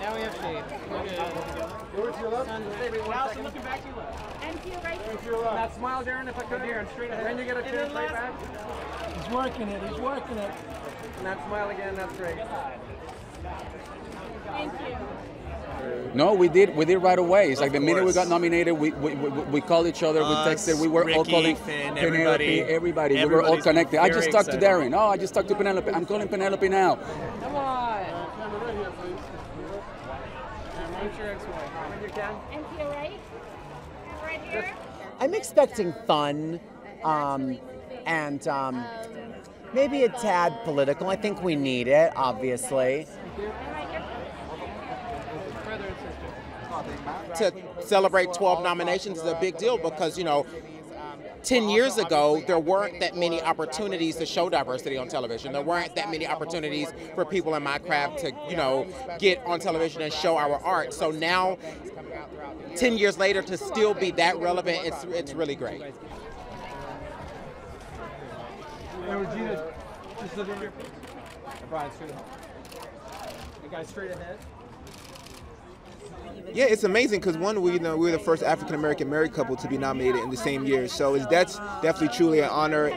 Now we have shade. Where's your left? Alyson, looking back to your left. And to your right. Where's your left? That smile, Darren, if I could. Darren, straight ahead. Then you get a turn straight back. He's working it. He's working it. And that smile again, that's great. Thank you. No, we did. We did right away. It's like the minute we got nominated, we we, we, we called each other, we texted, we were all calling Finn, Penelope, everybody. everybody. We were all connected. I just talked to excited. Darren. Oh, I just talked to Penelope. I'm calling Penelope now. Come on. Make sure it's white. When you can. And to your right. And right here. I'm expecting fun um, and um, maybe a tad political. I think we need it, obviously. And right here. Brother and sister. To celebrate 12 nominations is a big deal because, you know, 10 years ago, there weren't that many opportunities to show diversity on television. There weren't that many opportunities for people in my craft to, you know, get on television and show our art. So now, 10 years later, to still be that relevant, it's, it's really great. Regina, just look over here. Brian, straight ahead. You guys straight ahead. Yeah, it's amazing because one, we you know we were the first African American married couple to be nominated in the same year, so it's, that's definitely truly an honor.